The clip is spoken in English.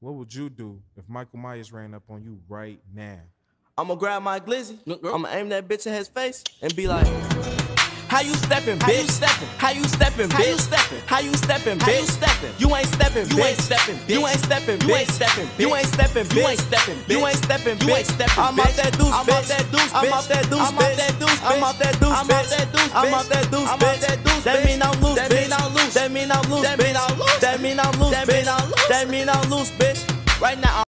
What would you do if Michael Myers ran up on you right now? I'ma grab my glizzy, I'ma aim that bitch in his face and be like, How you steppin', bitch? How you steppin', bitch? How you steppin', bitch? You ain't steppin', you ain't steppin', you ain't steppin', you ain't steppin', you ain't steppin', you ain't steppin', you ain't steppin', you ain't steppin'. I'm out that deuce, I'm out that deuce, I'm out that deuce, I'm out that deuce, I'm out that deuce, I'm out that deuce, I'm out that deuce, I'm out that deuce. That that mean I'm loose, that mean I'm loose, that mean I'm loose, that mean I'm loose, that mean I'm loose, bitch. Right now.